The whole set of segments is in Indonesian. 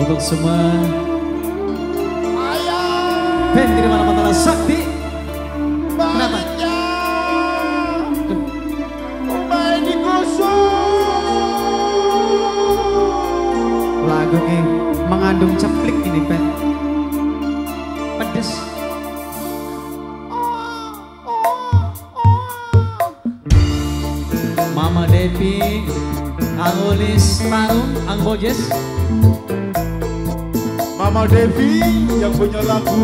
Untuk semua. Ben dari mana Matala Sakti? Kenapa? Lagu ini mengandung ceplik ini Ben Pedes. Mama Devi Angulis Tarung Ang Bojes Mama Devi yang punya lagu.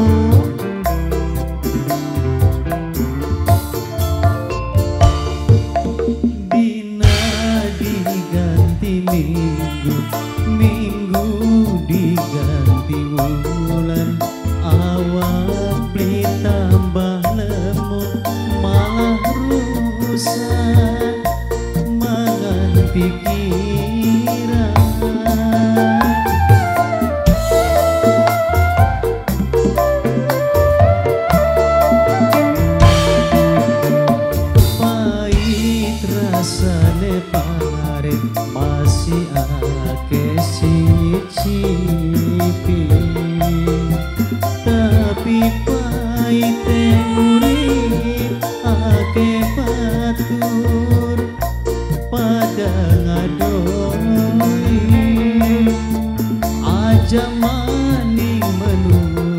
Dina diganti minggu Minggu diganti bulan. Awak beli tambah lemu Malah rusak. Mangan pikiran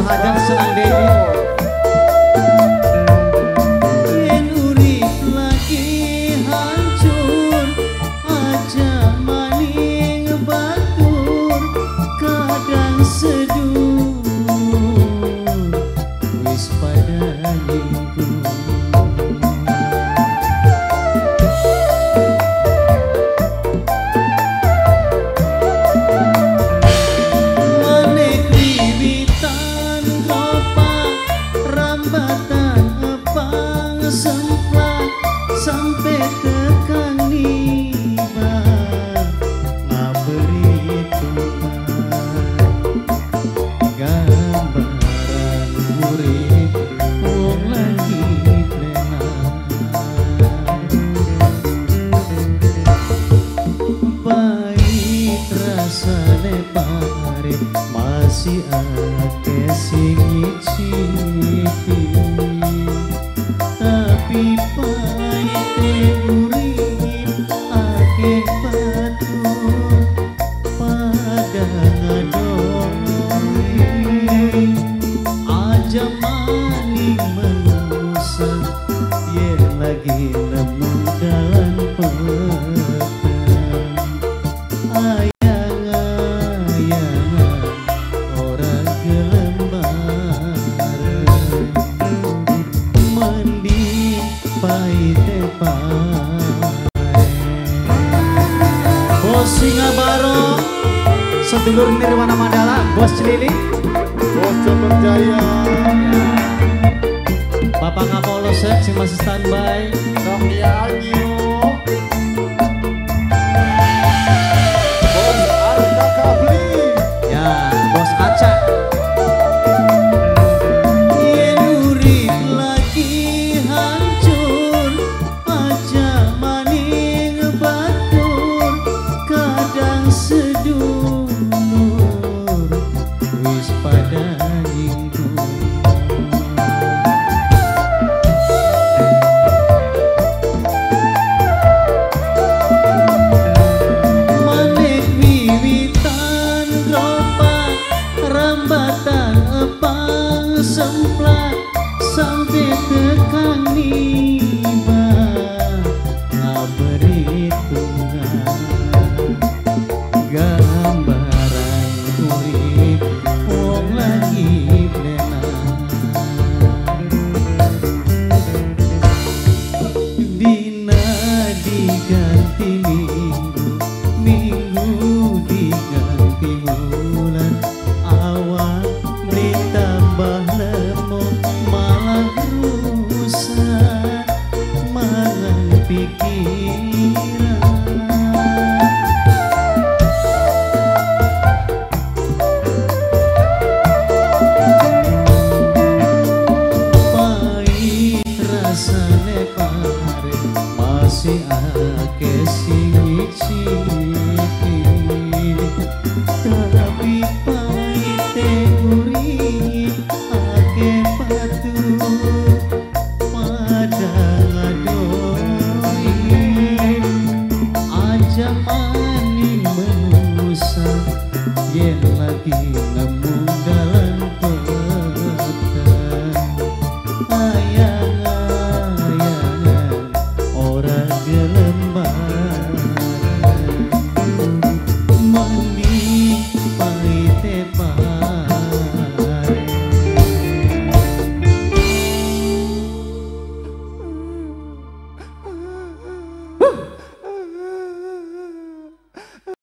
hajat rasane parit masih ake sing ngicipi tapi pahit urip ake sedulur Nirwana Mandala Bos Celili Bos Jember Jaya. Bapak Kapolsek sing masih standby. Bos Arka Kabli. Ya, Bos kadang sedur, kesiki-siki. Ta